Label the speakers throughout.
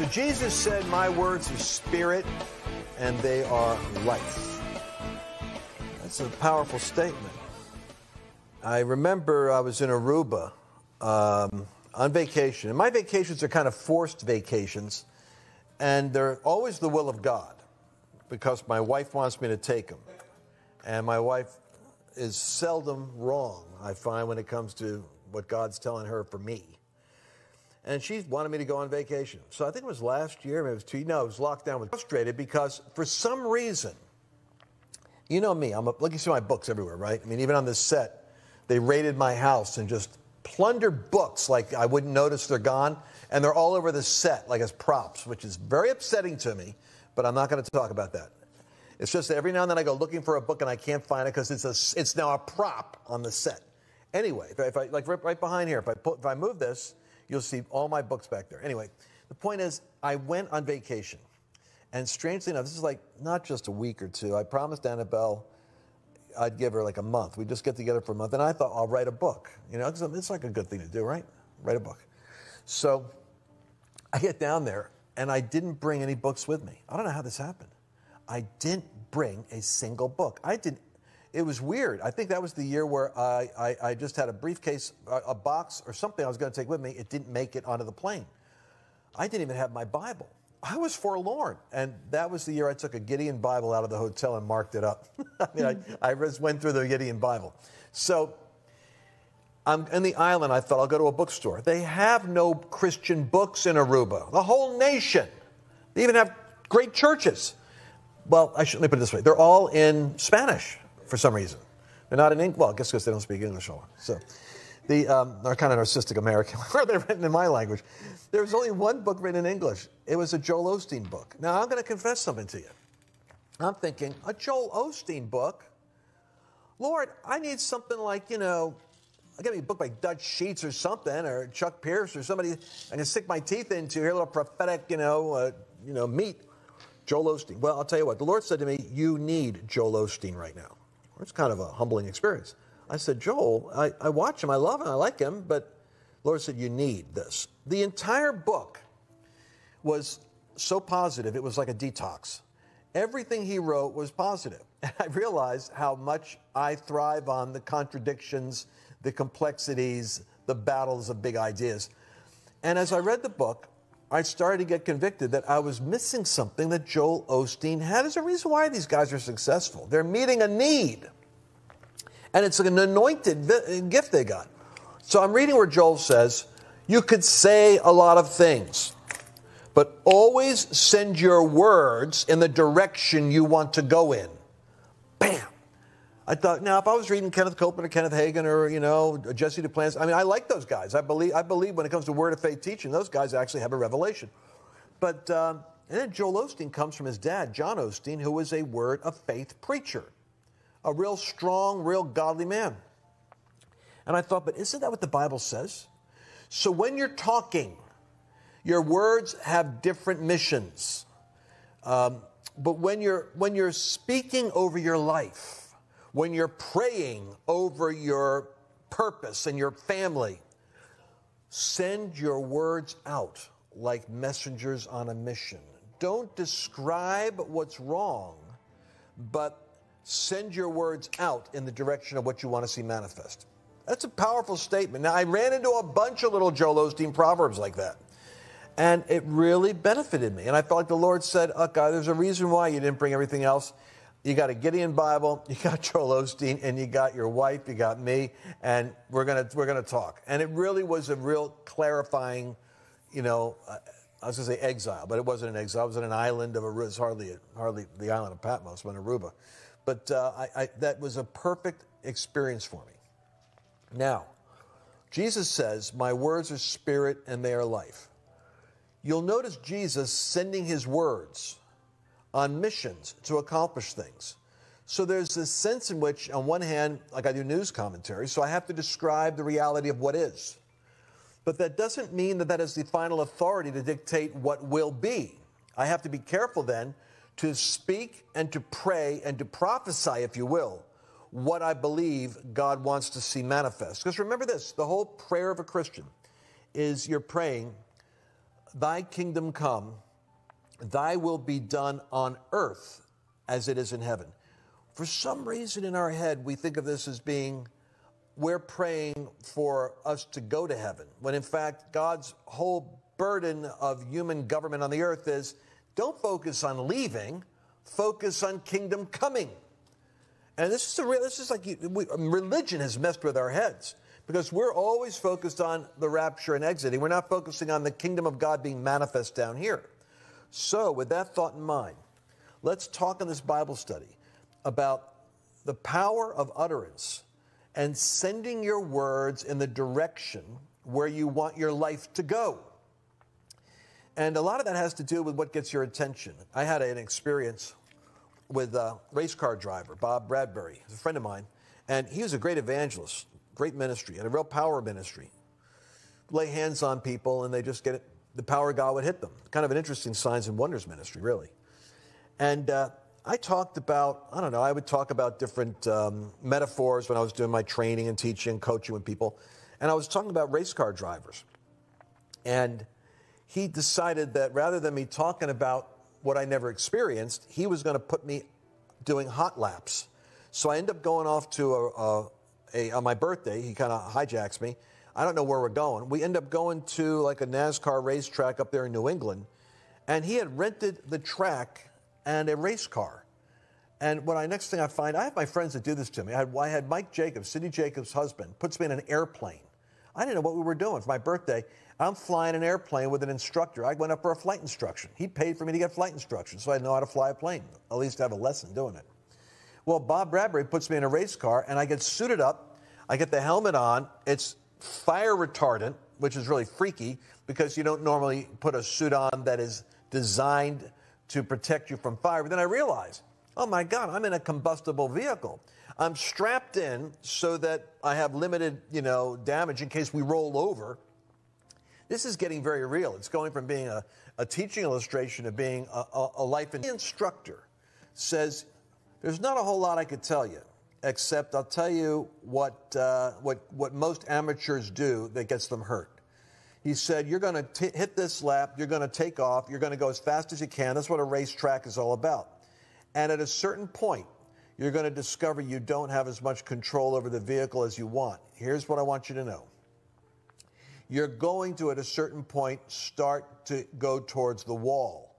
Speaker 1: So Jesus said, My words are spirit and they are life. That's a powerful statement. I remember I was in Aruba um, on vacation, and my vacations are kind of forced vacations, and they're always the will of God because my wife wants me to take them. And my wife is seldom wrong, I find, when it comes to what God's telling her for me. And she wanted me to go on vacation. So I think it was last year, maybe it was two, no, it was lockdown. I was frustrated because for some reason, you know me, I'm a, look, you see my books everywhere, right? I mean, even on this set, they raided my house and just plundered books like I wouldn't notice they're gone. And they're all over the set, like as props, which is very upsetting to me, but I'm not going to talk about that. It's just that every now and then I go looking for a book and I can't find it because it's, a, it's now a prop on the set. Anyway, if I, like right, behind here, if I, put, if I move this, you'll see all my books back there. Anyway, the point is, I went on vacation. And strangely enough, this is like not just a week or two. I promised Annabelle I'd give her like a month. We'd just get together for a month. And I thought, I'll write a book. You know, because it's like a good thing to do, right? Write a book. So I get down there and I didn't bring any books with me. I don't know how this happened. I didn't bring a single book. I did. It was weird. I think that was the year where I, I, I just had a briefcase, a, a box, or something I was going to take with me. It didn't make it onto the plane. I didn't even have my Bible. I was forlorn. And that was the year I took a Gideon Bible out of the hotel and marked it up. I mean, I, hmm. I just went through the Gideon Bible. So I'm in the island. I thought I'll go to a bookstore. They have no Christian books in Aruba. The whole nation. They even have great churches. Well, I should let me put it this way. They're all in Spanish for some reason. They're not in English. Well, I guess because they don't speak English a lot. So the um, are kind of narcissistic American. Where they're written in my language. There was only one book written in English. It was a Joel Osteen book. Now I'm going to confess something to you. I'm thinking a Joel Osteen book. Lord, I need something like you know, I get me a book by Dutch Sheets or something, or Chuck Pierce or somebody I can stick my teeth into here, a little prophetic, you know, uh, you know, meat. Joel Osteen. Well, I'll tell you what. The Lord said to me, "You need Joel Osteen right now." It's kind of a humbling experience. I said, Joel, I, I watch him, I love him, I like him, but Lord said, You need this. The entire book was so positive, it was like a detox. Everything he wrote was positive. And I realized how much I thrive on the contradictions, the complexities, the battles of big ideas. And as I read the book, I started to get convicted that I was missing something that Joel Osteen had. There's a reason why these guys are successful. They're meeting a need. And it's an anointed gift they got. So I'm reading where Joel says, You could say a lot of things, but always send your words in the direction you want to go in. I thought, now if I was reading Kenneth Copeland or Kenneth Hagin or you know Jesse Duplantis, I mean, I like those guys. I believe, I believe when it comes to word of faith teaching, those guys actually have a revelation. But um, and then Joel Osteen comes from his dad, John Osteen, who was a word of faith preacher, a real strong, real godly man. And I thought, but isn't that what the Bible says? So when you're talking, your words have different missions. Um, but when you're when you're speaking over your life, when you're praying over your purpose and your family, send your words out like messengers on a mission. Don't describe what's wrong, but send your words out in the direction of what you want to see manifest. That's a powerful statement. Now, I ran into a bunch of little Joel Osteen proverbs like that. And it really benefited me. And I felt like the Lord said, oh, uh, God, there's a reason why you didn't bring everything else. You got a Gideon Bible, you got Joel Osteen, and you got your wife, you got me, and we're gonna we're gonna talk. And it really was a real clarifying, you know, uh, I was gonna say exile, but it wasn't an exile. I was on an island of a it was hardly hardly the island of Patmos, but Aruba. But uh, I, I, that was a perfect experience for me. Now, Jesus says, My words are spirit and they are life. You'll notice Jesus sending his words on missions to accomplish things. So there's this sense in which, on one hand, like I do news commentary, so I have to describe the reality of what is. But that doesn't mean that that is the final authority to dictate what will be. I have to be careful then to speak and to pray and to prophesy, if you will, what I believe God wants to see manifest. Because remember this the whole prayer of a Christian is you're praying Thy kingdom come, thy will be done on earth as it is in heaven. For some reason in our head, we think of this as being we're praying for us to go to heaven, when in fact, God's whole burden of human government on the earth is don't focus on leaving, focus on kingdom coming. And this is a real, this is like we, religion has messed with our heads because we're always focused on the rapture and exiting. We're not focusing on the kingdom of God being manifest down here. So, with that thought in mind, let's talk in this Bible study about the power of utterance and sending your words in the direction where you want your life to go. And a lot of that has to do with what gets your attention. I had an experience with a race car driver, Bob Bradbury, a friend of mine, and he was a great evangelist, great ministry, and a real power ministry. Lay hands on people and they just get it, the power of God would hit them. Kind of an interesting signs and wonders ministry, really. And uh, I talked about, I don't know, I would talk about different um, metaphors when I was doing my training and teaching, coaching with people. And I was talking about race car drivers. And he decided that rather than me talking about what I never experienced, he was going to put me doing hot laps. So I end up going off to a, a, a on my birthday. He kind of hijacks me. I don't know where we're going. We end up going to like a NASCAR racetrack up there in New England, and he had rented the track and a race car. And when I next thing I find, I have my friends that do this to me. I had, I had Mike Jacobs, Cindy Jacobs' husband, puts me in an airplane. I didn't know what we were doing for my birthday. I'm flying an airplane with an instructor. I went up for a flight instruction. He paid for me to get flight instruction, so I know how to fly a plane, at least have a lesson doing it. Well, Bob Bradbury puts me in a race car, and I get suited up. I get the helmet on. It's fire retardant, which is really freaky because you don't normally put a suit on that is designed to protect you from fire. But then I realize, oh my God, I'm in a combustible vehicle. I'm strapped in so that I have limited, you know, damage in case we roll over. This is getting very real. It's going from being a, a teaching illustration to being a, a, a life instructor. Says, there's not a whole lot I could tell you, except I'll tell you what, uh, what, what most amateurs do that gets them hurt. He said, You're going to hit this lap, you're going to take off, you're going to go as fast as you can. That's what a racetrack is all about. And at a certain point, you're going to discover you don't have as much control over the vehicle as you want. Here's what I want you to know you're going to, at a certain point, start to go towards the wall.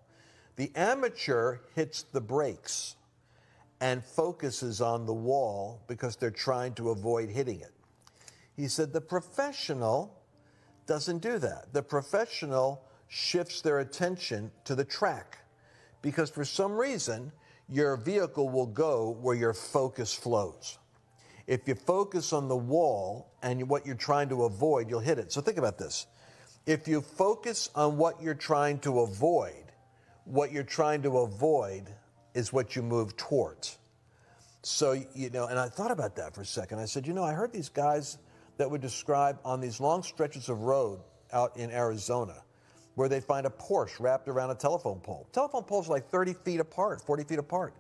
Speaker 1: The amateur hits the brakes and focuses on the wall because they're trying to avoid hitting it. He said the professional doesn't do that. The professional shifts their attention to the track because for some reason, your vehicle will go where your focus flows. If you focus on the wall and what you're trying to avoid, you'll hit it. So think about this. If you focus on what you're trying to avoid, what you're trying to avoid is what you move towards. So, you know, and I thought about that for a second. I said, you know, I heard these guys that would describe on these long stretches of road out in Arizona where they find a Porsche wrapped around a telephone pole. Telephone poles are like 30 feet apart, 40 feet apart.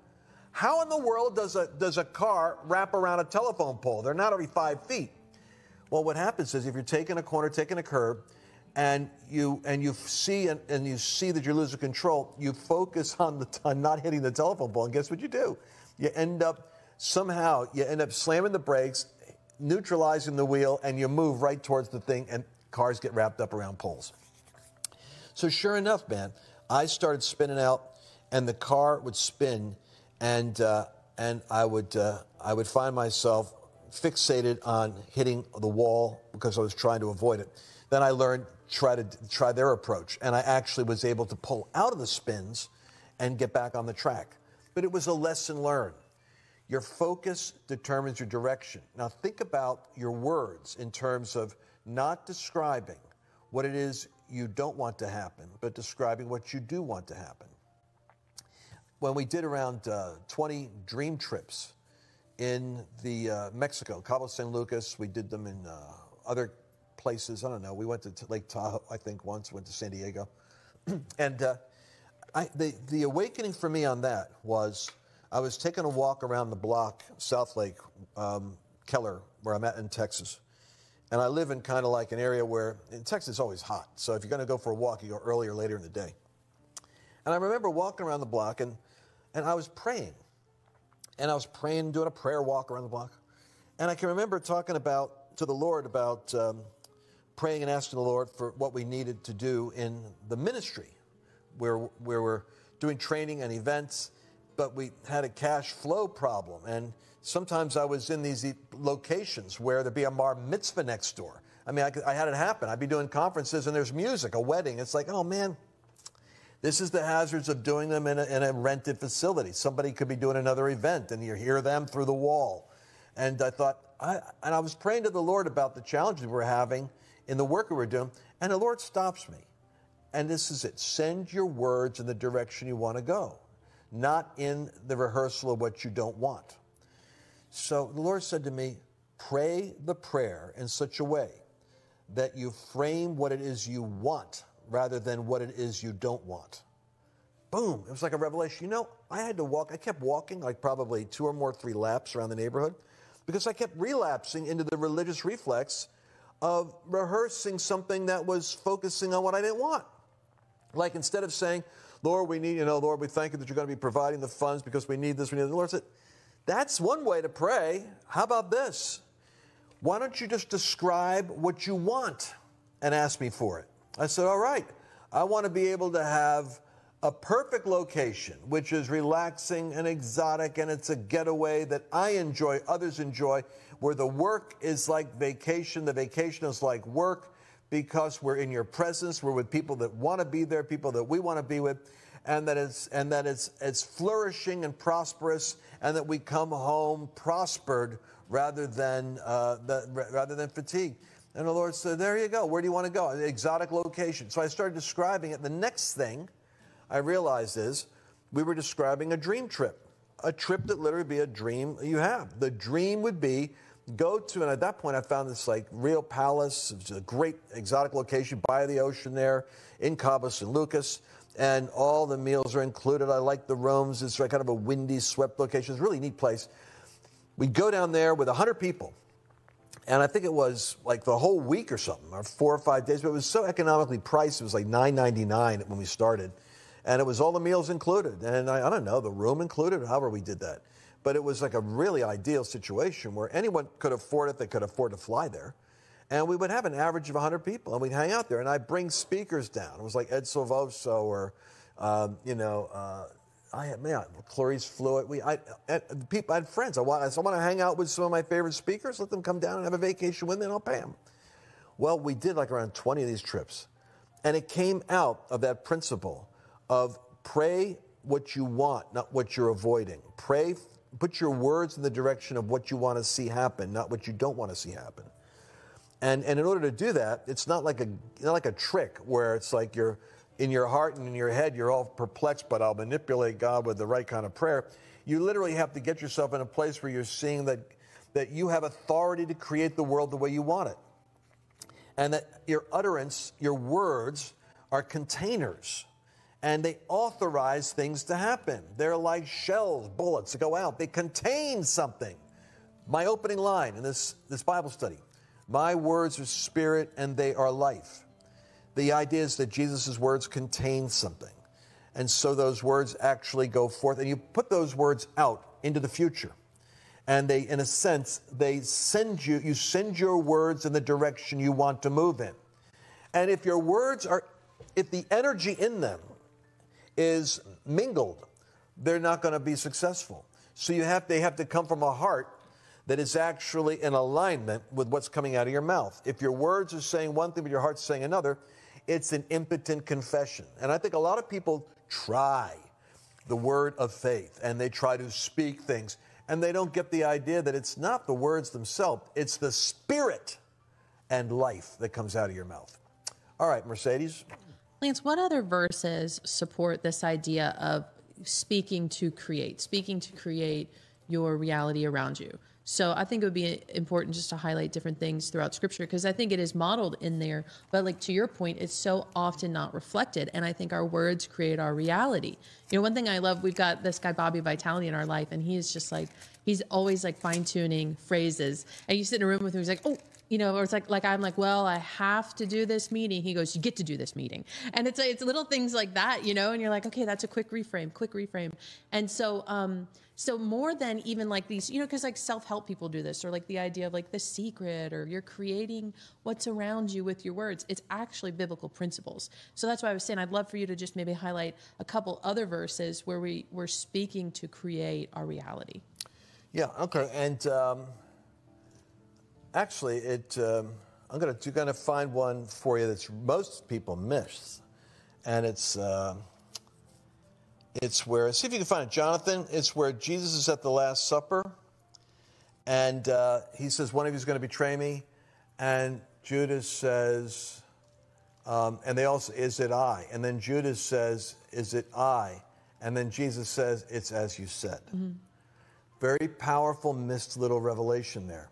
Speaker 1: How in the world does a, does a car wrap around a telephone pole? They're not every five feet. Well, what happens is if you're taking a corner, taking a curb, and you and you see and, and you see that you're losing control, you focus on the not hitting the telephone pole, and guess what you do? You end up somehow you end up slamming the brakes, neutralizing the wheel, and you move right towards the thing, and cars get wrapped up around poles. So sure enough, man, I started spinning out, and the car would spin and uh, and I would uh, I would find myself fixated on hitting the wall because I was trying to avoid it. Then I learned try to try their approach, and I actually was able to pull out of the spins and get back on the track. But it was a lesson learned. Your focus determines your direction. Now think about your words in terms of not describing what it is you don't want to happen, but describing what you do want to happen when we did around uh, 20 dream trips in the uh, Mexico, Cabo San Lucas, we did them in uh, other places. I don't know. We went to Lake Tahoe, I think, once. Went to San Diego, and uh, I, the the awakening for me on that was I was taking a walk around the block, South Lake, um, Keller, where I'm at in Texas, And I live in kind of like an area where in Texas it's always hot. So if you're going to go for a walk, you go early or later in the day. And I remember walking around the block and, and I was praying. And I was praying, doing a prayer walk around the block. And I can remember talking about to the Lord about um, praying and asking the Lord for what we needed to do in the ministry, where, where we're doing training and events, but we had a cash flow problem. And sometimes I was in these locations where there'd be a bar mitzvah next door. I mean, I, I had it happen. I'd be doing conferences and there's music, a wedding. It's like, oh man, this is the hazards of doing them in a, in a, rented facility. Somebody could be doing another event and you hear them through the wall. And I thought, I, and I was praying to the Lord about the challenges we're having in the work we were doing. And the Lord stops me. And this is it send your words in the direction you want to go, not in the rehearsal of what you don't want. So the Lord said to me, Pray the prayer in such a way that you frame what it is you want rather than what it is you don't want. Boom. It was like a revelation. You know, I had to walk, I kept walking like probably two or more, three laps around the neighborhood because I kept relapsing into the religious reflex of rehearsing something that was focusing on what I didn't want. Like instead of saying, Lord, we need, you know, Lord, we thank you that you're going to be providing the funds because we need this, we need The Lord said, that's one way to pray. How about this? Why don't you just describe what you want and ask me for it? I said, All right, I want to be able to have a perfect location, which is relaxing and exotic, and it's a getaway that I enjoy, others enjoy, where the work is like vacation, the vacation is like work because we're in your presence, we're with people that want to be there, people that we want to be with, and that it's and that it's it's flourishing and prosperous, and that we come home prospered rather than uh, the, rather than fatigued. And the Lord said, "There you go. Where do you want to go? An exotic location." So I started describing it. The next thing I realized is we were describing a dream trip, a trip that literally be a dream you have. The dream would be go to, and at that point I found this like real palace. It's a great exotic location by the ocean there in Cabo San Lucas. And all the meals are included. I like the rooms. It's kind of a windy, swept location. It's a really neat place. We go down there with 100 people. And I think it was like the whole week or something, or four or five days, but it was so economically priced. It was like $9.99 when we started. And it was all the meals included. And I, I don't know, the room included, however we did that. But it was like a really ideal situation where anyone could afford it, they could afford to fly there. And we would have an average of 100 people, and we'd hang out there. And I'd bring speakers down. It was like Ed Silvoso or, um, you know, uh, I had, man, Clarice Fluitt. We, I, I, people, I had friends. I want, I want to hang out with some of my favorite speakers. Let them come down and have a vacation with me, and I'll pay them. Well, we did like around 20 of these trips. And it came out of that principle of pray what you want, not what you're avoiding. Pray put your words in the direction of what you want to see happen, not what you don't want to see happen. And, and in order to do that, it's not like a not like a trick where it's like you're in your heart and in your head you're all perplexed, but I'll manipulate God with the right kind of prayer. You literally have to get yourself in a place where you're seeing that that you have authority to create the world the way you want it. And that your utterance, your words are containers and they authorize things to happen. They're like shells, bullets that go out. They contain something. My opening line in this, this Bible study My words are spirit and they are life. The idea is that Jesus' words contain something. And so those words actually go forth, and you put those words out into the future. And they, in a sense, they send you, you send your words in the direction you want to move in. And if your words are, if the energy in them is mingled, they're not going to be successful. So you have they have to come from a heart that is actually in alignment with what's coming out of your mouth. If your words are saying one thing but your heart's saying another, it's an impotent confession. And I think a lot of people try the word of faith and they try to speak things and they don't get the idea that it's not the words themselves, it's the spirit and life that comes out of your mouth. All right, Mercedes,
Speaker 2: Lance, what other verses support this idea of speaking to create, speaking to create your reality around you? So I think it would be important just to highlight different things throughout scripture because I think it is modeled in there. But like to your point, it's so often not reflected. And I think our words create our reality. You know, one thing I love, we've got this guy, Bobby Vitale, in our life, and he's just like, he's always like fine tuning phrases. And you sit in a room with him, he's like, oh, you know, or it's like like I'm like, well, I have to do this meeting. He goes, you get to do this meeting, and it's it's little things like that, you know, and you're like, okay, that's a quick reframe, quick reframe, and so um, so more than even like these, you know, because like self help people do this, or like the idea of like the secret, or you're creating what's around you with your words. It's actually biblical principles. So that's why I was saying I'd love for you to just maybe highlight a couple other verses where we we're speaking to create our reality.
Speaker 1: Yeah. Okay. And. Um Actually, it, um, I'm going to going to find one for you that most people miss, and it's uh, it's where see if you can find it, Jonathan. It's where Jesus is at the Last Supper, and uh, he says, "One of you is going to betray me," and Judas says, um, and they also, "Is it I?" And then Judas says, "Is it I?" And then Jesus says, "It's as you said." Mm-hmm. Very powerful, missed little revelation there.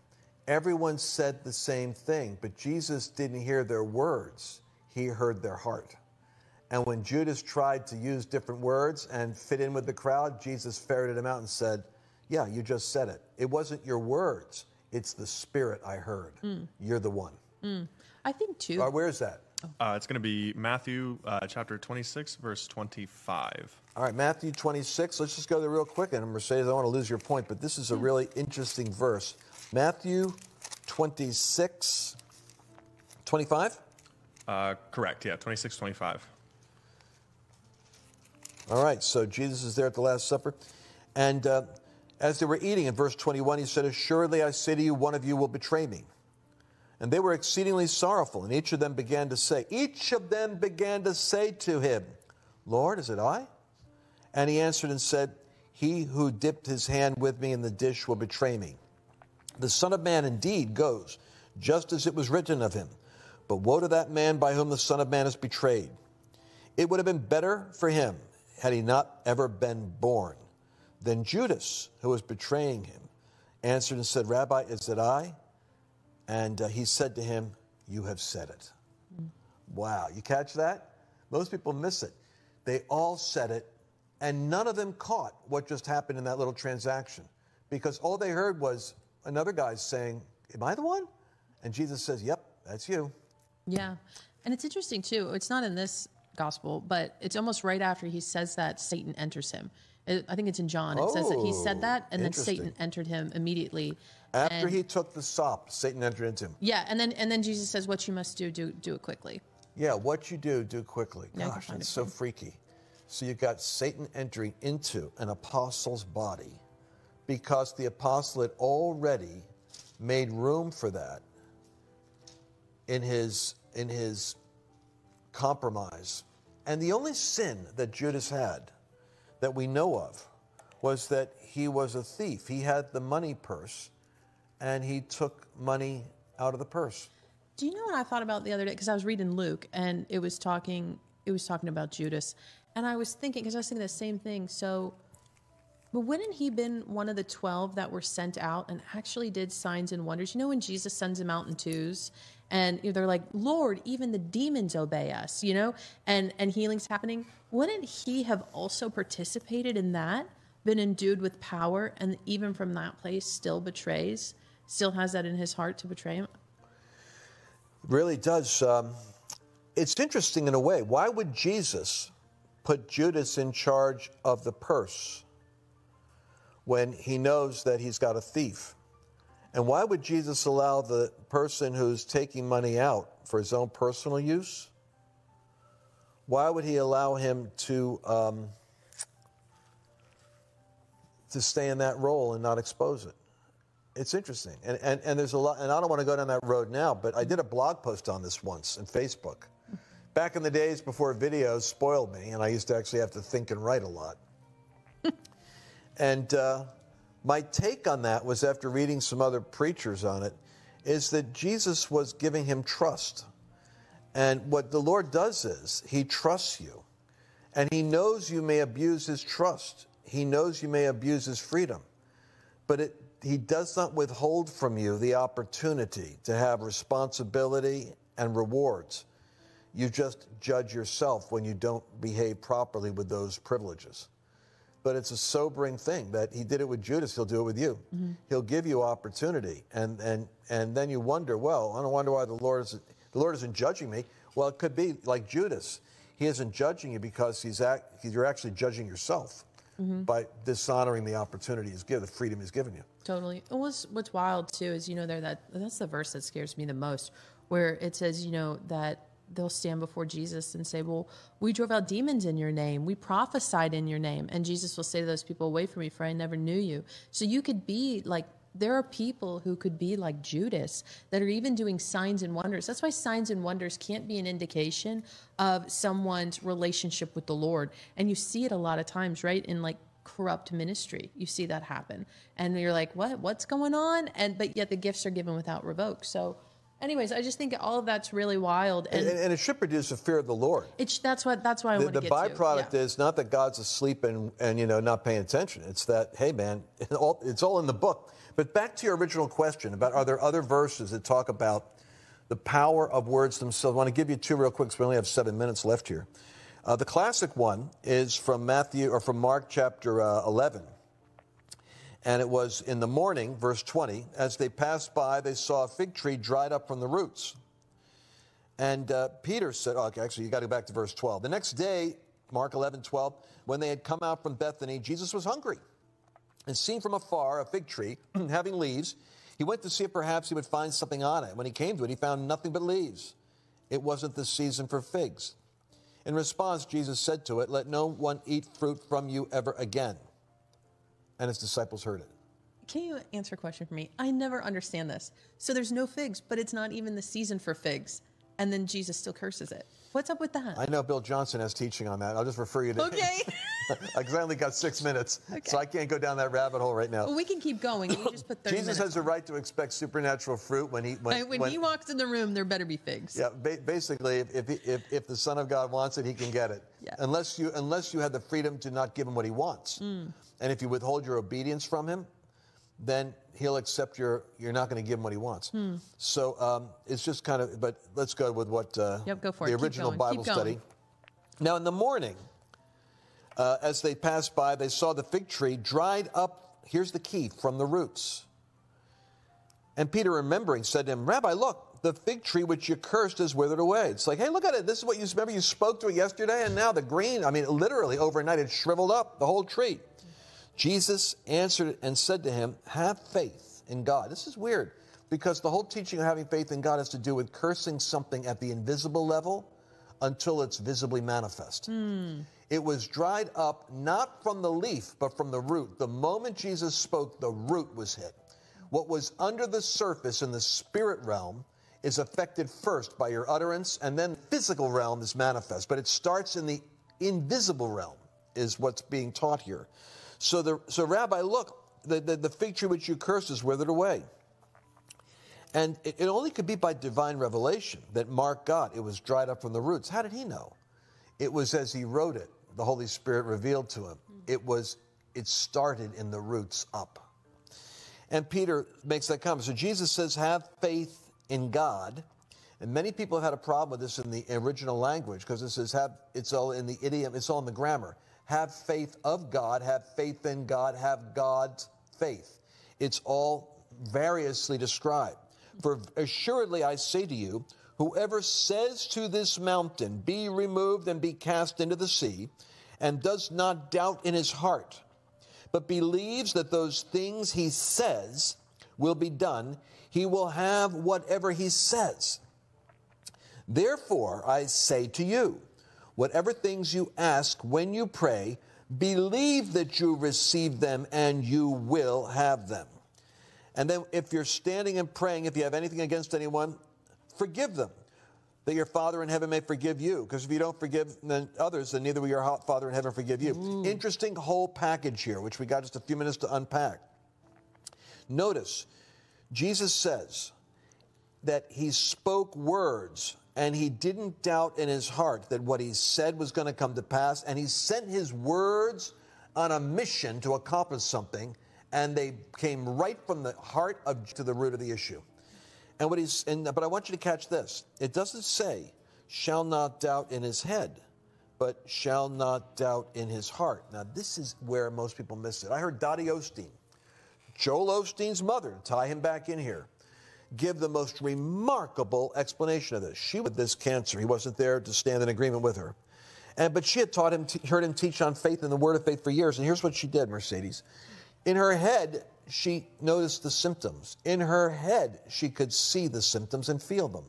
Speaker 1: Everyone said the same thing, but Jesus didn't hear their words, he heard their heart. And when Judas tried to use different words and fit in with the crowd, Jesus ferreted him out and said, Yeah, you just said it. It wasn't your words, it's the spirit I heard. Mm. You're the one.
Speaker 2: Mm. I think too.
Speaker 1: Uh, where is that?
Speaker 3: Uh, it's going to be Matthew uh, chapter 26, verse 25.
Speaker 1: All right, Matthew 26. Let's just go there real quick. And Mercedes, I don't want to lose your point, but this is a really interesting verse. Matthew 26, 25?
Speaker 3: Uh, correct, yeah, 26, 25.
Speaker 1: All right, so Jesus is there at the Last Supper. And uh, as they were eating, in verse 21, he said, Assuredly I say to you, one of you will betray me. And they were exceedingly sorrowful, and each of them began to say, Each of them began to say to him, Lord, is it I? And he answered and said, He who dipped his hand with me in the dish will betray me. The Son of Man indeed goes, just as it was written of him. But woe to that man by whom the Son of Man is betrayed. It would have been better for him had he not ever been born. Then Judas, who was betraying him, answered and said, Rabbi, is it I? And uh, he said to him, You have said it. Wow, you catch that? Most people miss it. They all said it, and none of them caught what just happened in that little transaction because all they heard was, another guy's saying, Am I the one? And Jesus says, Yep, that's you.
Speaker 2: Yeah. And it's interesting, too. It's not in this gospel, but it's almost right after he says that Satan enters him. I think it's in John. It oh, says that he said oh, that, and then Satan entered him immediately.
Speaker 1: After and, he took the sop, Satan entered into him.
Speaker 2: Yeah, and then and then Jesus says, "What you must do, do do it quickly."
Speaker 1: Yeah, what you do, do quickly. Gosh, that's so freaky. So you got Satan entering into an apostle's body because the apostle had already made room for that in his, in his compromise. And the only sin that Judas had that we know of was that he was a thief. He had the money purse and he took money out of the purse.
Speaker 2: Do you know what I thought about the other day? Because I was reading Luke and it was talking it was talking about Judas. And I was thinking, because I was thinking the same thing. So but wouldn't he been one of the 12 that were sent out and actually did signs and wonders? You know, when Jesus sends them out in twos and they're like, Lord, even the demons obey us, you know, and, and healing's happening. Wouldn't he have also participated in that, been endued with power, and even from that place still betrays, still has that in his heart to betray him?
Speaker 1: Really does. Um, it's interesting in a way. Why would Jesus put Judas in charge of the purse? When he knows that he's got a thief? And why would Jesus allow the person who's taking money out for his own personal use? Why would he allow him to um, to stay in that role and not expose it? It's interesting, and, and and there's a lot. And I don't want to go down that road now, but I did a blog post on this once in Facebook. Back in the days before videos spoiled me, and I used to actually have to think and write a lot. And uh, my take on that was after reading some other preachers on it, is that Jesus was giving him trust. And what the Lord does is he trusts you. And he knows you may abuse his trust. He knows you may abuse his freedom. But it, he does not withhold from you the opportunity to have responsibility and rewards. You just judge yourself when you don't behave properly with those privileges. But it's a sobering thing that he did it with Judas. He'll do it with you. Mm-hmm. He'll give you opportunity, and and and then you wonder, well, I don't wonder why the Lord is the Lord isn't judging me. Well, it could be like Judas. He isn't judging you because he's act, you're actually judging yourself mm-hmm. by dishonoring the opportunity he's given, the freedom he's given you.
Speaker 2: Totally. And what's what's wild too is you know there that that's the verse that scares me the most, where it says you know that they'll stand before Jesus and say, "Well, we drove out demons in your name, we prophesied in your name," and Jesus will say to those people, "Away from me, for I never knew you." So you could be like. There are people who could be like Judas that are even doing signs and wonders. That's why signs and wonders can't be an indication of someone's relationship with the Lord. And you see it a lot of times, right? In like corrupt ministry. You see that happen. And you're like, what? What's going on? And but yet the gifts are given without revoke. So anyways, I just think all of that's really wild. And,
Speaker 1: And, and it should produce a fear of the Lord.
Speaker 2: it's that's what that's why I
Speaker 1: The,
Speaker 2: want to
Speaker 1: the
Speaker 2: get
Speaker 1: byproduct
Speaker 2: to. Yeah.
Speaker 1: is not that God's asleep and, and you know not paying attention. It's that hey man, it all, it's all in the book. But back to your original question about are there other verses that talk about the power of words themselves? I want to give you two real quick. 'cause we only have seven minutes left here. Uh, the classic one is from Matthew or from Mark chapter uh, 11. And it was in the morning, verse 20, as they passed by, they saw a fig tree dried up from the roots. And uh, Peter said, oh, okay, actually, you got to go back to verse 12. The next day, Mark 11, 12, when they had come out from Bethany, Jesus was hungry. And seeing from afar a fig tree having leaves, he went to see if perhaps he would find something on it. When he came to it, he found nothing but leaves. It wasn't the season for figs. In response, Jesus said to it, Let no one eat fruit from you ever again. And his disciples heard it.
Speaker 2: Can you answer a question for me? I never understand this. So there's no figs, but it's not even the season for figs, and then Jesus still curses it. What's up with that?
Speaker 1: I know Bill Johnson has teaching on that. I'll just refer you to
Speaker 2: okay.
Speaker 1: Because I only got six minutes,
Speaker 2: Okay.
Speaker 1: so I can't go down that rabbit hole right now.
Speaker 2: well, we can keep going. You just put 30
Speaker 1: Jesus has a right to expect supernatural fruit when he when,
Speaker 2: on. when, he walks in the room, there better be figs.
Speaker 1: yeah ba- basically if, if, if if the Son of God wants it, he can get it.
Speaker 2: Yeah.
Speaker 1: Unless you unless you have the freedom to not give him what he wants,
Speaker 2: Mm.
Speaker 1: And if you withhold your obedience from him, then he'll accept your you're not going to give him what he wants.
Speaker 2: Hmm.
Speaker 1: So um, it's just kind of. But let's go with what uh,
Speaker 2: Yep, go for
Speaker 1: the
Speaker 2: it.
Speaker 1: Original. Bible study. Now in the morning, uh, as they passed by, they saw the fig tree dried up. Here's the key from the roots. And Peter, remembering, said to him, Rabbi, look, the fig tree which you cursed is withered away. It's like, hey, look at it. This is what you remember you spoke to it yesterday, and now the green, I mean, literally overnight it shriveled up, the whole tree. Jesus answered and said to him, Have faith in God. This is weird because the whole teaching of having faith in God has to do with cursing something at the invisible level until it's visibly manifest. Hmm. It was dried up not from the leaf, but from the root. The moment Jesus spoke, the root was hit. What was under the surface in the spirit realm is affected first by your utterance, and then the physical realm is manifest. But it starts in the invisible realm, is what's being taught here. So, the, so Rabbi, look, the, the, the fig tree which you cursed is withered away. And it, it only could be by divine revelation that Mark got. It was dried up from the roots. How did he know? It was as he wrote it, the Holy Spirit revealed to him. Mm-hmm. It was, it started in the roots up. And Peter makes that comment. So Jesus says, have faith in God. And many people have had a problem with this in the original language because it says, have, it's all in the idiom, it's all in the grammar. Have faith of God, have faith in God, have God's faith. It's all variously described. For assuredly I say to you, whoever says to this mountain, Be removed and be cast into the sea, and does not doubt in his heart, but believes that those things he says will be done, he will have whatever he says. Therefore, I say to you, whatever things you ask when you pray, believe that you receive them and you will have them. And then, if you're standing and praying, if you have anything against anyone, forgive them, that your Father in heaven may forgive you. Because if you don't forgive then others, then neither will your Father in heaven forgive you. Mm. Interesting whole package here, which we got just a few minutes to unpack. Notice, Jesus says that he spoke words and he didn't doubt in his heart that what he said was going to come to pass. And he sent his words on a mission to accomplish something, and they came right from the heart of to the root of the issue. And what he's, and, but I want you to catch this. It doesn't say, shall not doubt in his head, but shall not doubt in his heart. Now, this is where most people miss it. I heard Dodie Osteen, Joel Osteen's mother, tie him back in here, give the most remarkable explanation of this. She with this cancer, he wasn't there to stand in agreement with her. And, but she had taught him, heard him teach on faith and the word of faith for years. And here's what she did, Mercedes. In her head, she noticed the symptoms. In her head, she could see the symptoms and feel them.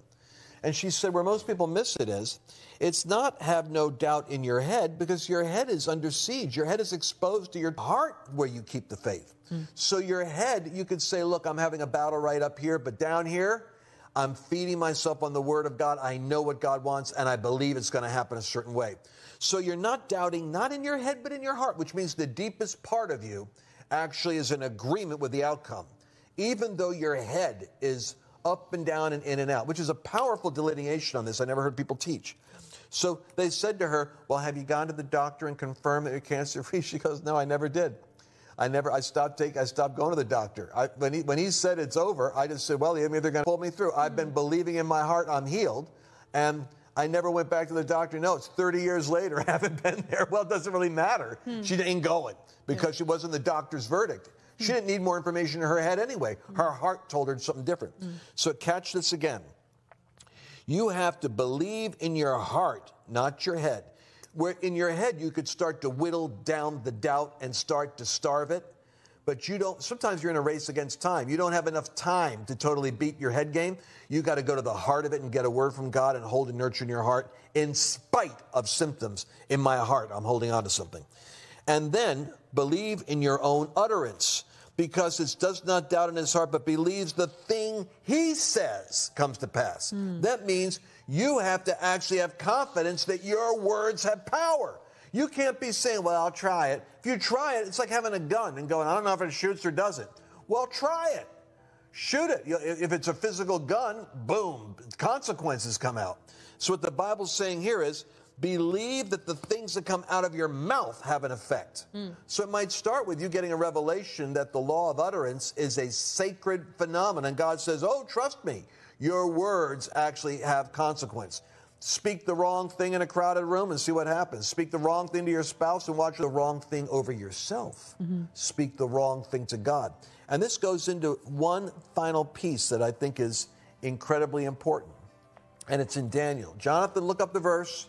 Speaker 1: And she said, where most people miss it is, it's not have no doubt in your head because your head is under siege. Your head is exposed to your heart where you keep the faith. Mm. So your head, you could say, look, I'm having a battle right up here, but down here, I'm feeding myself on the word of God. I know what God wants and I believe it's going to happen a certain way. So you're not doubting, not in your head, but in your heart, which means the deepest part of you actually is in agreement with the outcome. Even though your head is up and down and in and out, which is a powerful delineation on this. I never heard people teach. So they said to her, Well, have you gone to the doctor and confirmed that you're cancer free? She goes, No, I never did. I never, I stopped taking, I stopped going to the doctor. I, when, he, when he said it's over, I just said, well, they're going to pull me through. I've been believing in my heart I'm healed. And I never went back to the doctor. No, it's 30 years later. I haven't been there. Well, it doesn't really matter. Hmm. She ain't going because yeah. she wasn't the doctor's verdict. She didn't need more information in her head anyway. Her heart told her something different. Mm. So catch this again. You have to believe in your heart, not your head. Where in your head you could start to whittle down the doubt and start to starve it. But you don't, sometimes you're in a race against time. You don't have enough time to totally beat your head game. You got to go to the heart of it and get a word from God and hold and nurture in your heart in spite of symptoms in my heart. I'm holding on to something. And then believe in your own utterance because it does not doubt in his heart, but believes the thing he says comes to pass. Mm. That means you have to actually have confidence that your words have power. You can't be saying, well, I'll try it. If you try it, it's like having a gun and going, I don't know if it shoots or doesn't. Well, try it. Shoot it. If it's a physical gun, boom, consequences come out. So, what the Bible's saying here is believe that the things that come out of your mouth have an effect. Mm. So it might start with you getting a revelation that the law of utterance is a sacred phenomenon. God says, Oh, trust me, your words actually have consequence. Speak the wrong thing in a crowded room and see what happens. Speak the wrong thing to your spouse and watch the wrong thing over yourself. Mm-hmm. Speak the wrong thing to God. And this goes into one final piece that I think is incredibly important. And it's in Daniel. Jonathan, look up the verse.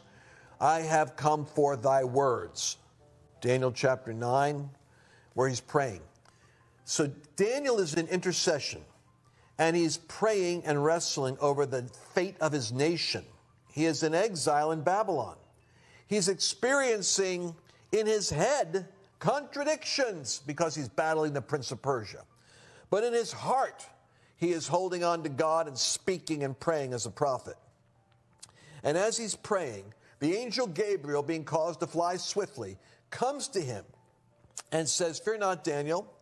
Speaker 1: I have come for thy words. Daniel chapter 9, where he's praying. So Daniel is in intercession, and he's praying and wrestling over the fate of his nation. He is in exile in Babylon. He's experiencing in his head contradictions because he's battling the prince of Persia. But in his heart, he is holding on to God and speaking and praying as a prophet. And as he's praying, the angel Gabriel, being caused to fly swiftly, comes to him and says, Fear not, Daniel,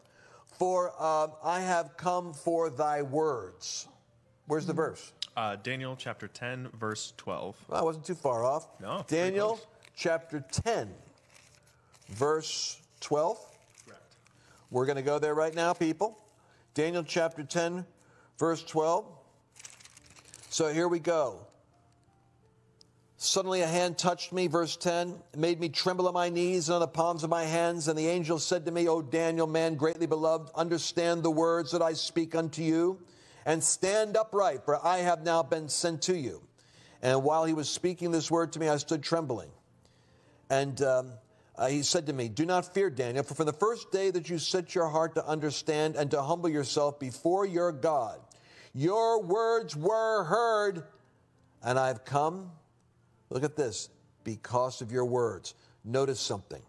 Speaker 1: for uh, I have come for thy words. Where's the verse?
Speaker 3: Uh, Daniel chapter 10, verse 12.
Speaker 1: Well, I wasn't too far off.
Speaker 3: No.
Speaker 1: Daniel chapter 10, verse 12. Correct. We're going to go there right now, people. Daniel chapter 10, verse 12. So here we go. Suddenly a hand touched me, verse 10, made me tremble on my knees and on the palms of my hands. And the angel said to me, O Daniel, man greatly beloved, understand the words that I speak unto you, and stand upright, for I have now been sent to you. And while he was speaking this word to me, I stood trembling. And um, uh, he said to me, Do not fear, Daniel, for from the first day that you set your heart to understand and to humble yourself before your God, your words were heard, and I've come Look at this. Because of your words. Notice something.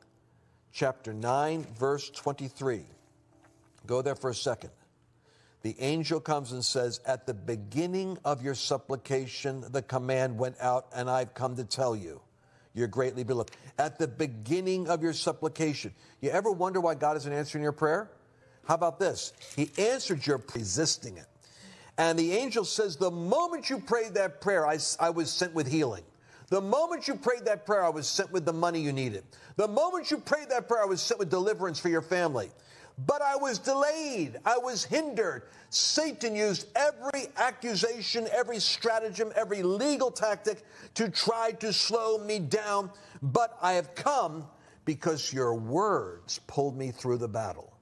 Speaker 1: Chapter 9, verse 23. Go there for a second. The angel comes and says, At the beginning of your supplication, the command went out, and I've come to tell you, you're greatly beloved. At the beginning of your supplication. You ever wonder why God isn't answering your prayer? How about this? He answered your resisting it. And the angel says, The moment you prayed that prayer, I, I was sent with healing. The moment you prayed that prayer, I was sent with the money you needed. The moment you prayed that prayer, I was sent with deliverance for your family. But I was delayed. I was hindered. Satan used every accusation, every stratagem, every legal tactic to try to slow me down. but I have come because your words pulled me through the battle.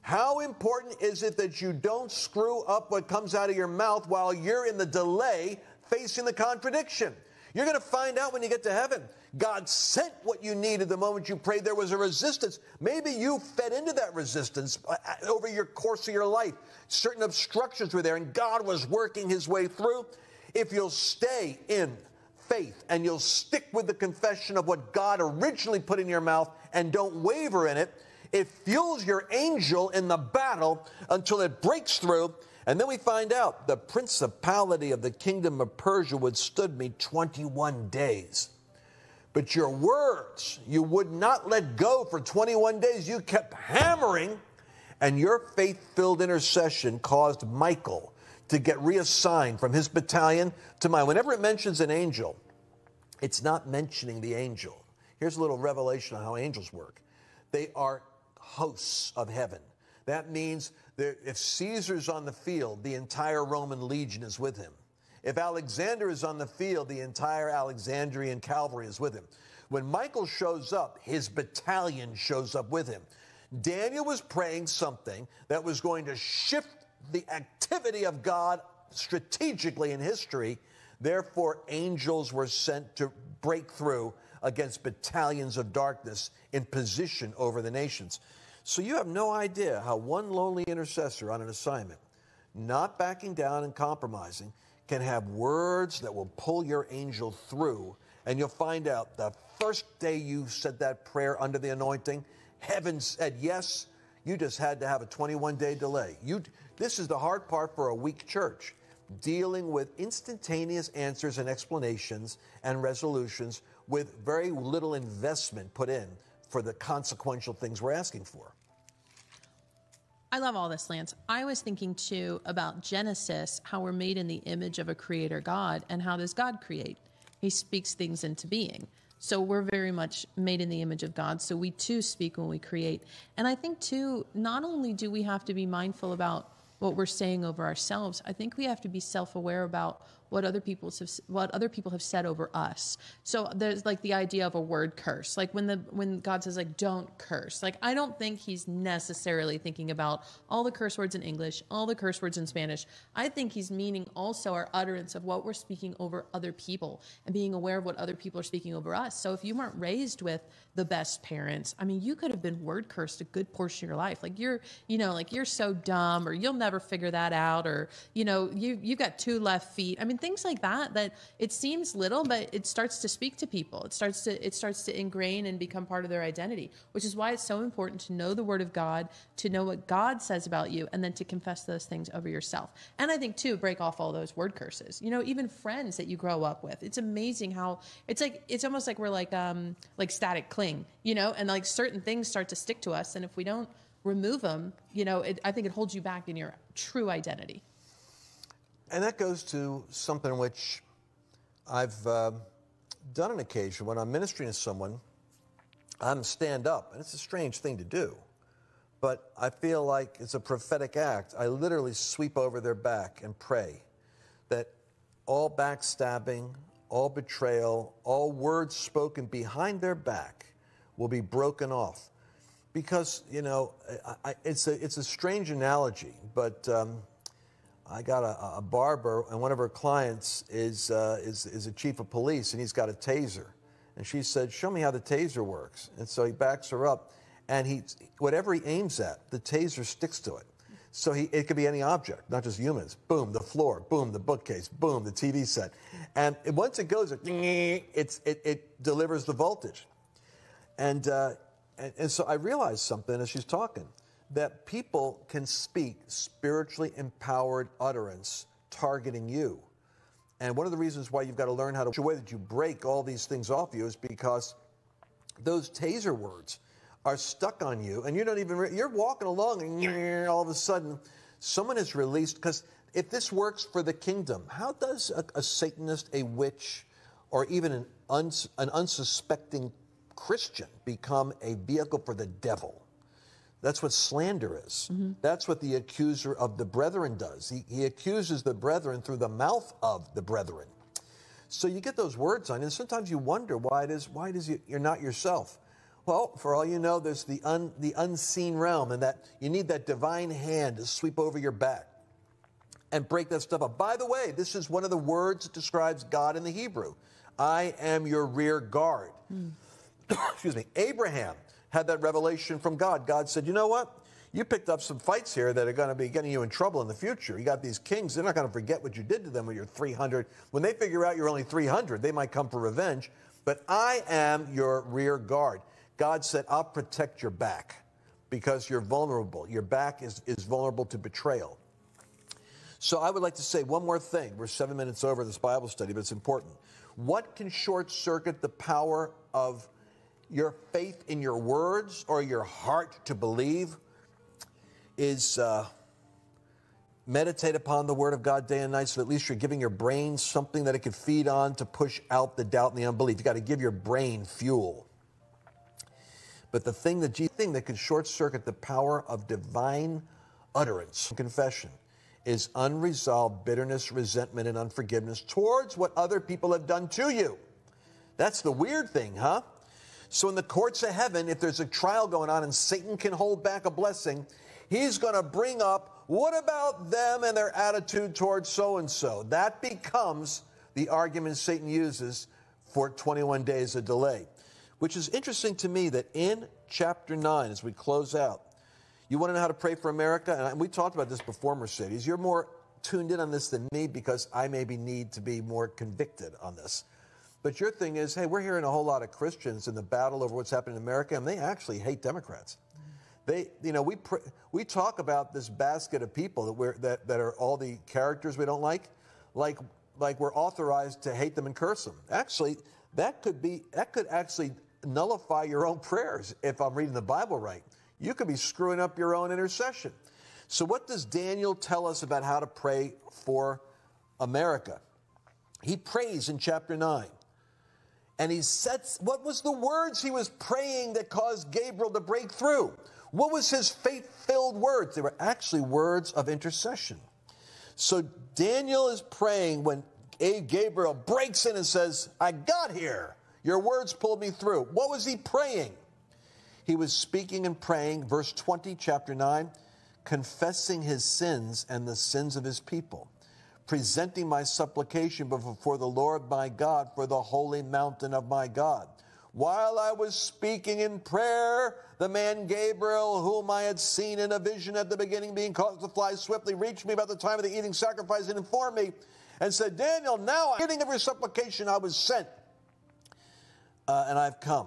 Speaker 1: How important is it that you don't screw up what comes out of your mouth while you're in the delay facing the contradiction? You're going to find out when you get to heaven. God sent what you needed the moment you prayed. There was a resistance. Maybe you fed into that resistance uh, uh, over your course of your life. Certain obstructions were there, and God was working his way through. If you'll stay in faith and you'll stick with the confession of what God originally put in your mouth and don't waver in it, it fuels your angel in the battle until it breaks through. And then we find out the principality of the kingdom of Persia withstood me 21 days. But your words, you would not let go for 21 days. You kept hammering, and your faith filled intercession caused Michael to get reassigned from his battalion to mine. Whenever it mentions an angel, it's not mentioning the angel. Here's a little revelation on how angels work they are hosts of heaven. That means that if Caesar's on the field, the entire Roman legion is with him. If Alexander is on the field, the entire Alexandrian cavalry is with him. When Michael shows up, his battalion shows up with him. Daniel was praying something that was going to shift the activity of God strategically in history. Therefore, angels were sent to break through against battalions of darkness in position over the nations. So you have no idea how one lonely intercessor on an assignment, not backing down and compromising, can have words that will pull your angel through. And you'll find out the first day you said that prayer under the anointing, heaven said yes. You just had to have a 21 day delay. You, this is the hard part for a weak church dealing with instantaneous answers and explanations and resolutions with very little investment put in for the consequential things we're asking for.
Speaker 2: I love all this, Lance. I was thinking too about Genesis, how we're made in the image of a creator God, and how does God create? He speaks things into being. So we're very much made in the image of God. So we too speak when we create. And I think too, not only do we have to be mindful about what we're saying over ourselves, I think we have to be self aware about what other people have what other people have said over us. So there's like the idea of a word curse. Like when the when God says like don't curse. Like I don't think he's necessarily thinking about all the curse words in English, all the curse words in Spanish. I think he's meaning also our utterance of what we're speaking over other people and being aware of what other people are speaking over us. So if you weren't raised with the best parents, I mean, you could have been word cursed a good portion of your life. Like you're, you know, like you're so dumb or you'll never figure that out or you know, you you've got two left feet. I mean, things like that that it seems little but it starts to speak to people. It starts to it starts to ingrain and become part of their identity which is why it's so important to know the word of god to know what god says about you and then to confess those things over yourself. And i think too break off all those word curses. You know even friends that you grow up with. It's amazing how it's like it's almost like we're like um like static cling you know? And like certain things start to stick to us and if we don't remove them you know it, i think it holds you back in your true identity
Speaker 1: and that goes to something which I've uh, done an occasion when I'm ministering to someone. I'm stand up, and it's a strange thing to do, but I feel like it's a prophetic act. I literally sweep over their back and pray that all backstabbing, all betrayal, all words spoken behind their back will be broken off. Because, you know, I, it's, a, it's a strange analogy, but um, I got a, a, barber, and one of her clients is, uh, is, is a chief of police, and he's got a taser. And she said, Show me how the taser works. And so he backs her up, and he, whatever he aims at, the taser sticks to it. So he, it could be any object, not just humans. Boom, the floor. Boom, the bookcase. Boom, the TV set. And once it goes, it's, it, it delivers the voltage. And, uh, and, and so I realized something as she's talking that people can speak spiritually empowered utterance targeting you. And one of the reasons why you've got to learn how to, the way that you break all these things off you is because those taser words are stuck on you and you don't even, you're walking along and all of a sudden someone is released. Because if this works for the kingdom, how does a, a Satanist, a witch, or even an, uns, an unsuspecting Christian become a vehicle for the devil? That's what slander is. Mm-hmm. That's what the accuser of the brethren does. He, he accuses the brethren through the mouth of the brethren. So you get those words on, and sometimes you wonder why it is why it is you, you're not yourself. Well, for all you know, there's the un, the unseen realm, and that you need that divine hand to sweep over your back and break that stuff up. By the way, this is one of the words that describes God in the Hebrew. I am your rear guard. Excuse me. Abraham had that revelation from God. God said, You know what? You picked up some fights here that are going to be getting you in trouble in the future. You got these kings, they're not going to forget what you did to them when you're 300. When they figure out you're only 300, they might come for revenge. But I am your rear guard. God said, I'll protect your back because you're vulnerable. Your back is, is vulnerable to betrayal. So I would like to say one more thing. We're seven minutes over this Bible study, but it's important. What can short circuit the power of your faith in your words or your heart to believe is uh, meditate upon the Word of God day and night so at least you're giving your brain something that it can feed on to push out the doubt and the unbelief. You've got to give your brain fuel. But the thing that, thing that can short circuit the power of divine utterance, confession, is unresolved bitterness, resentment, and unforgiveness towards what other people have done to you. That's the weird thing, huh? So, in the courts of heaven, if there's a trial going on and Satan can hold back a blessing, he's going to bring up what about them and their attitude towards so and so? That becomes the argument Satan uses for 21 days of delay, which is interesting to me that in chapter 9, as we close out, you want to know how to pray for America? And we talked about this before, Mercedes. You're more tuned in on this than me because I maybe need to be more convicted on this. But your thing is, hey, we're hearing a whole lot of Christians in the battle over what's happening in America, and they actually hate Democrats. They, you know, we pr- we talk about this basket of people that we're that, that are all the characters we don't like, like like we're authorized to hate them and curse them. Actually, that could be that could actually nullify your own prayers if I'm reading the Bible right you could be screwing up your own intercession. So, what does Daniel tell us about how to pray for America? He prays in chapter 9. And he sets, what was the words he was praying that caused Gabriel to break through? What was his faith filled words? They were actually words of intercession. So Daniel is praying when A. Gabriel breaks in and says, I got here. Your words pulled me through. What was he praying? He was speaking and praying, verse 20, chapter 9, confessing his sins and the sins of his people, presenting my supplication before the Lord my God for the holy mountain of my God. While I was speaking in prayer, the man Gabriel, whom I had seen in a vision at the beginning, being caused to fly swiftly, reached me about the time of the eating sacrifice and informed me and said, Daniel, now I'm hearing of your supplication, I was sent, uh, and I've come,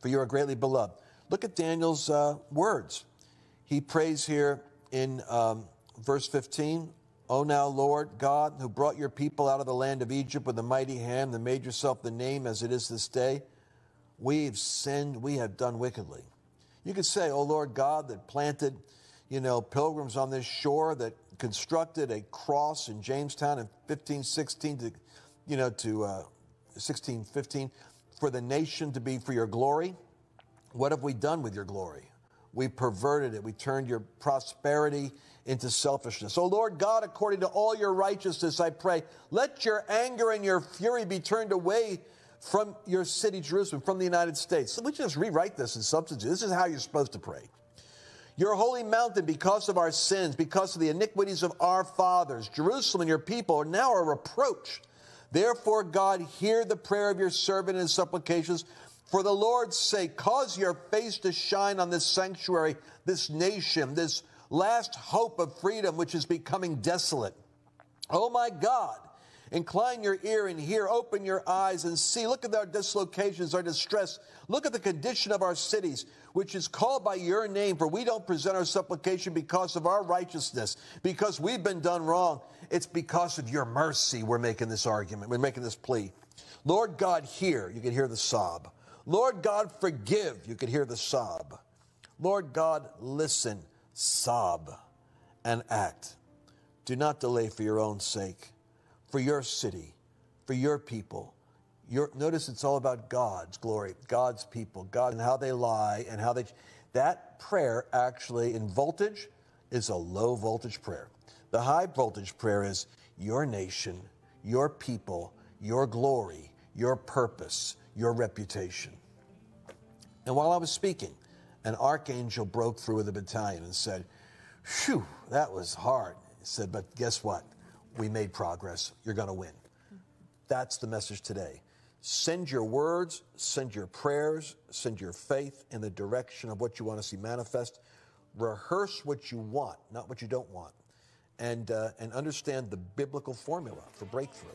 Speaker 1: for you are greatly beloved. Look at Daniel's uh, words. He prays here in um, verse 15 O now, Lord God, who brought your people out of the land of Egypt with a mighty hand, and made yourself the name as it is this day, we've sinned, we have done wickedly. You could say, O Lord God, that planted, you know, pilgrims on this shore, that constructed a cross in Jamestown in 1516 to, you know, to uh, 1615 for the nation to be for your glory. What have we done with your glory? We perverted it. We turned your prosperity into selfishness. Oh Lord God, according to all your righteousness, I pray, let your anger and your fury be turned away from your city, Jerusalem, from the United States. Let me just rewrite this in substance. This is how you're supposed to pray. Your holy mountain, because of our sins, because of the iniquities of our fathers, Jerusalem and your people are now a reproach. Therefore, God, hear the prayer of your servant and supplications. For the Lord's sake, cause your face to shine on this sanctuary, this nation, this last hope of freedom which is becoming desolate. Oh my God, incline your ear and hear, open your eyes and see. Look at our dislocations, our distress. Look at the condition of our cities, which is called by your name, for we don't present our supplication because of our righteousness, because we've been done wrong. It's because of your mercy we're making this argument, we're making this plea. Lord God, hear. You can hear the sob. Lord God, forgive. You could hear the sob. Lord God, listen, sob, and act. Do not delay for your own sake, for your city, for your people. Your, notice it's all about God's glory, God's people, God and how they lie and how they. That prayer actually in voltage is a low voltage prayer. The high voltage prayer is your nation, your people, your glory, your purpose, your reputation. And while I was speaking, an archangel broke through with the battalion and said, Phew, that was hard. He said, But guess what? We made progress. You're going to win. That's the message today. Send your words, send your prayers, send your faith in the direction of what you want to see manifest. Rehearse what you want, not what you don't want. And, uh, and understand the biblical formula for breakthrough.